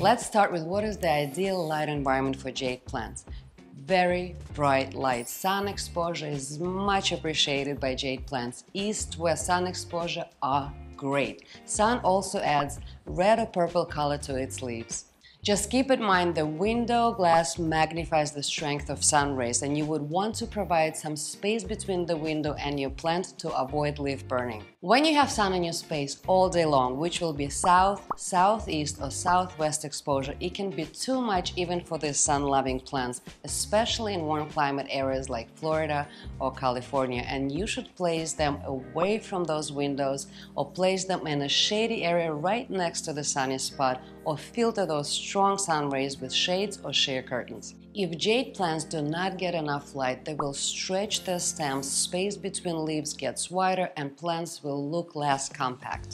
Let's start with what is the ideal light environment for jade plants. Very bright light. Sun exposure is much appreciated by jade plants. East-west sun exposure are great. Sun also adds red or purple color to its leaves. Just keep in mind the window glass magnifies the strength of sun rays and you would want to provide some space between the window and your plant to avoid leaf burning. When you have sun in your space all day long, which will be south, southeast or southwest exposure, it can be too much even for these sun-loving plants, especially in warm climate areas like Florida or California and you should place them away from those windows or place them in a shady area right next to the sunny spot or filter those strong sun rays with shades or sheer curtains. If jade plants do not get enough light, they will stretch their stems, space between leaves gets wider, and plants will look less compact.